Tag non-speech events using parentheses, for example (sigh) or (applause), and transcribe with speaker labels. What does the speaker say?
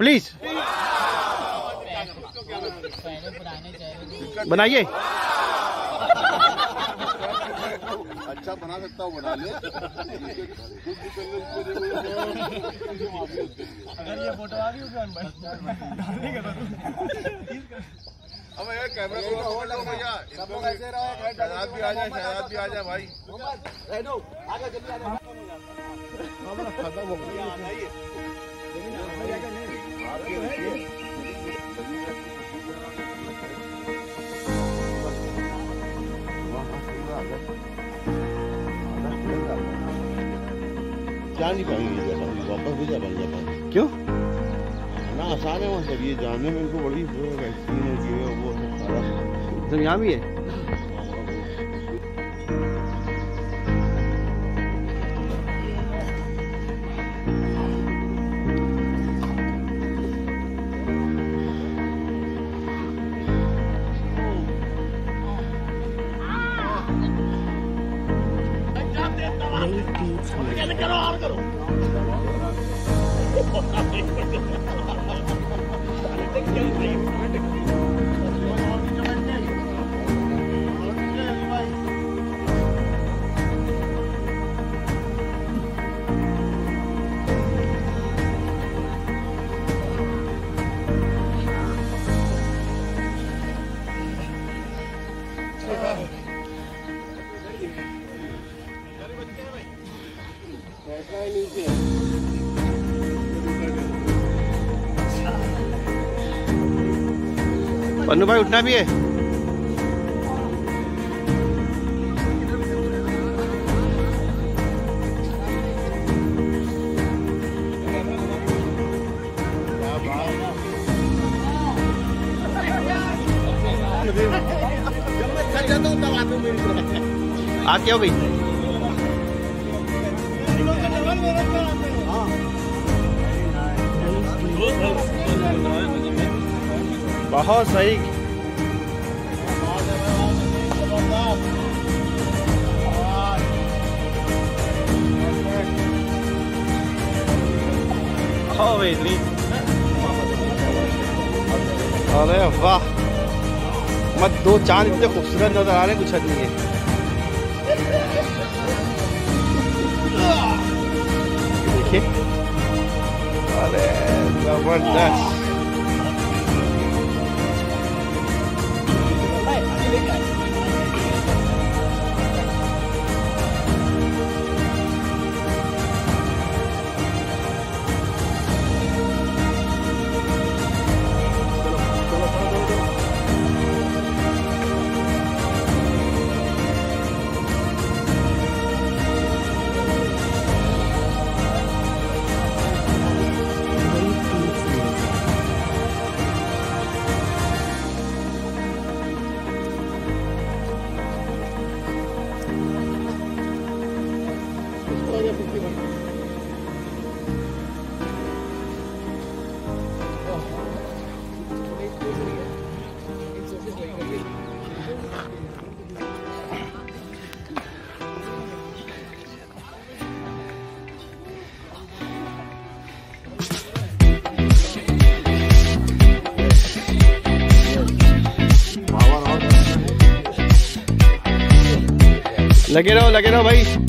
Speaker 1: Please बनाइए।
Speaker 2: अच्छा बना सकता हूँ बना ले।
Speaker 3: अगर ये फ़ोटो आ गई
Speaker 2: अब ये कैमरा हो भैया। शहजाद भी आ जाए शहजाद भी आ जाए भाई। जा नहीं पाएँगे वापस भी जा पाएँगे जापान
Speaker 1: क्यों?
Speaker 2: ना आसान है वहाँ सब ये जाने में इनको बड़ी वैक्सीन है ये वो है सारा।
Speaker 1: तो यहाँ भी है? नई टीम (laughs) (laughs) पन्नू भाई उठना भी है। आप क्या हो गई? बहुत सही। Oh, अरे वाह। मत दो चाँद इतने खूबसूरत नज़र आ रहे हैं, कुछ हद नहीं है। देखिए। अरे ज़बरदस्त। लगे रहो लगे रहो भाई।